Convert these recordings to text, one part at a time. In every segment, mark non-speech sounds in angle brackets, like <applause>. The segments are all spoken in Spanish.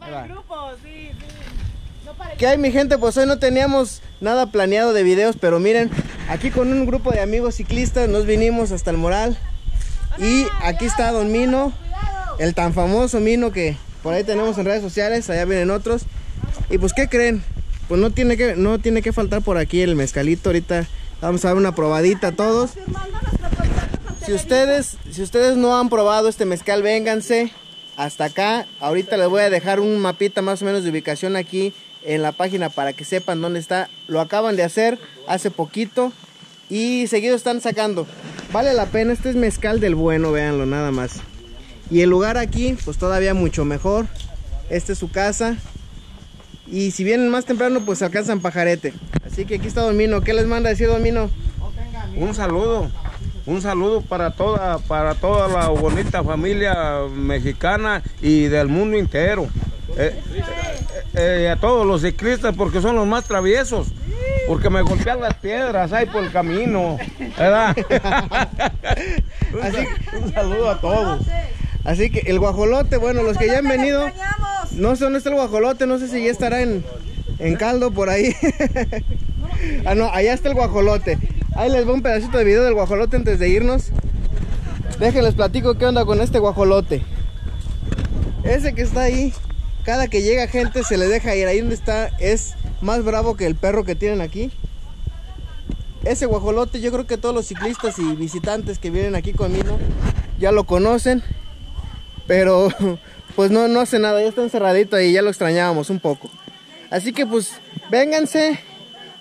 para el grupo, sí, sí. No para el ¿Qué hay mi gente? Pues hoy no teníamos nada planeado de videos, pero miren, aquí con un grupo de amigos ciclistas nos vinimos hasta el Moral. Y aquí está Don Mino, el tan famoso Mino que por ahí tenemos en redes sociales, allá vienen otros. Y pues, ¿qué creen? Pues no tiene que, no tiene que faltar por aquí el mezcalito. Ahorita vamos a dar una probadita a todos. Si ustedes, si ustedes no han probado este mezcal, vénganse hasta acá. Ahorita les voy a dejar un mapita más o menos de ubicación aquí en la página para que sepan dónde está. Lo acaban de hacer hace poquito y seguido están sacando. Vale la pena, este es mezcal del bueno, véanlo nada más. Y el lugar aquí, pues todavía mucho mejor. Esta es su casa. Y si vienen más temprano, pues alcanzan pajarete. Así que aquí está Don Mino. ¿Qué les manda decir Don Mino? Un saludo, un saludo para toda, para toda la bonita familia mexicana y del mundo entero. Eh, eh, eh, a todos los ciclistas porque son los más traviesos. Porque me golpean las piedras ahí por el camino. ¿verdad? <laughs> un, Así- un saludo a todos. Así que el guajolote, bueno, los que ya han venido, no sé dónde está el guajolote, no sé si ya estará en, en caldo por ahí. <laughs> ah, no, allá está el guajolote. Ahí les va un pedacito de video del guajolote antes de irnos. Déjenles platico qué onda con este guajolote. Ese que está ahí, cada que llega gente se le deja ir. Ahí donde está es más bravo que el perro que tienen aquí. Ese guajolote yo creo que todos los ciclistas y visitantes que vienen aquí conmigo ya lo conocen. Pero <laughs> pues no, no hace nada, ya está encerradito ahí, ya lo extrañábamos un poco. Así que pues vénganse,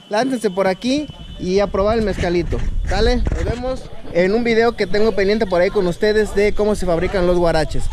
láncense por aquí y a probar el mezcalito. ¿Sale? Nos vemos en un video que tengo pendiente por ahí con ustedes de cómo se fabrican los guaraches.